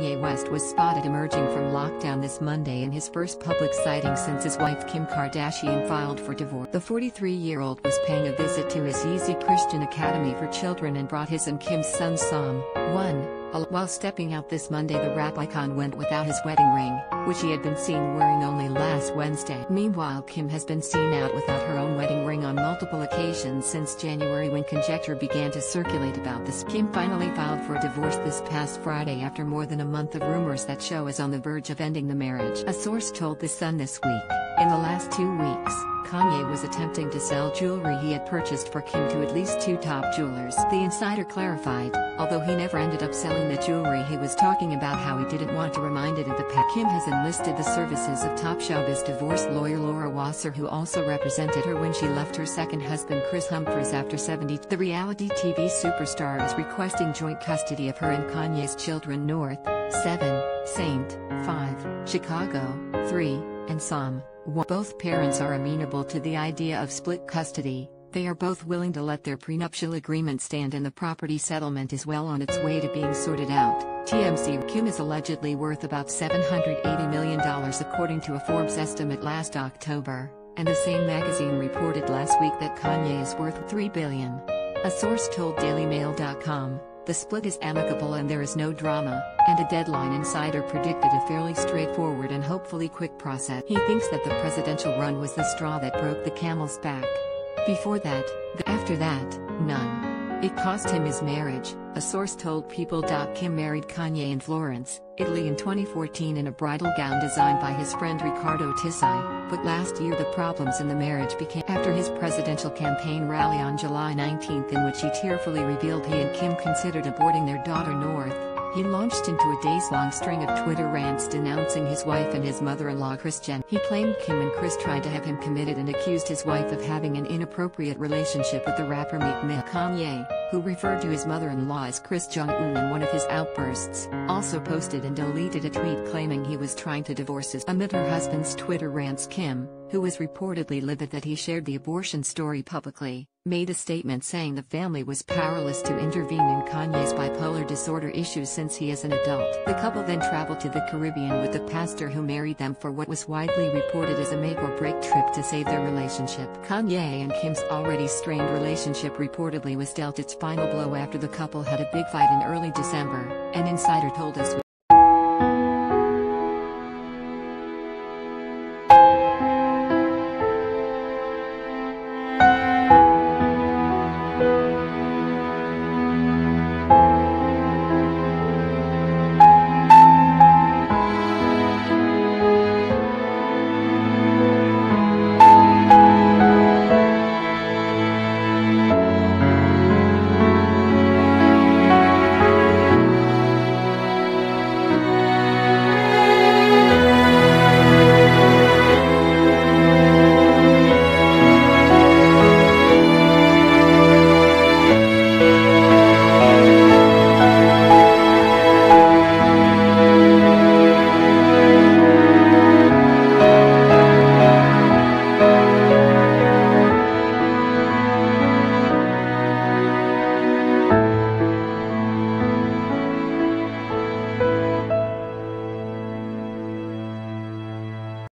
Kanye West was spotted emerging from lockdown this Monday in his first public sighting since his wife Kim Kardashian filed for divorce. The 43-year-old was paying a visit to his Yeezy Christian Academy for Children and brought his and Kim's son Psalm 1 while stepping out this Monday the rap icon went without his wedding ring, which he had been seen wearing only last Wednesday. Meanwhile Kim has been seen out without her own wedding ring on multiple occasions since January when conjecture began to circulate about this. Kim finally filed for divorce this past Friday after more than a month of rumors that show is on the verge of ending the marriage. A source told The Sun this week, in the last two weeks, Kanye was attempting to sell jewelry he had purchased for Kim to at least two top jewelers. The insider clarified, although he never ended up selling the jewelry he was talking about how he didn't want to remind it of the past. Kim has enlisted the services of top showbiz divorce lawyer Laura Wasser who also represented her when she left her second husband Kris Humphries after 70. The reality TV superstar is requesting joint custody of her and Kanye's children North, 7, Saint, 5, Chicago, 3, and Psalm. Both parents are amenable to the idea of split custody, they are both willing to let their prenuptial agreement stand and the property settlement is well on its way to being sorted out. TMZ Kim is allegedly worth about $780 million according to a Forbes estimate last October, and the same magazine reported last week that Kanye is worth 3 billion. A source told DailyMail.com. The split is amicable and there is no drama, and a deadline insider predicted a fairly straightforward and hopefully quick process. He thinks that the presidential run was the straw that broke the camel's back. Before that, after that, none. It cost him his marriage, a source told People. Kim married Kanye in Florence, Italy in 2014 in a bridal gown designed by his friend Riccardo Tisci, but last year the problems in the marriage became after his presidential campaign rally on July 19 in which he tearfully revealed he and Kim considered aborting their daughter North. He launched into a days-long string of Twitter rants denouncing his wife and his mother-in-law Jenner. He claimed Kim and Kris tried to have him committed and accused his wife of having an inappropriate relationship with the rapper Meek Mill. Kanye, who referred to his mother-in-law as Kris Jong-un in one of his outbursts, also posted and deleted a tweet claiming he was trying to divorce his amid her husband's Twitter rants Kim, who was reportedly livid that he shared the abortion story publicly, made a statement saying the family was powerless to intervene in Kanye's bipolar disorder issues since he is an adult. The couple then traveled to the Caribbean with the pastor who married them for what was widely reported as a make-or-break trip to save their relationship. Kanye and Kim's already strained relationship reportedly was dealt its final blow after the couple had a big fight in early December, an insider told us.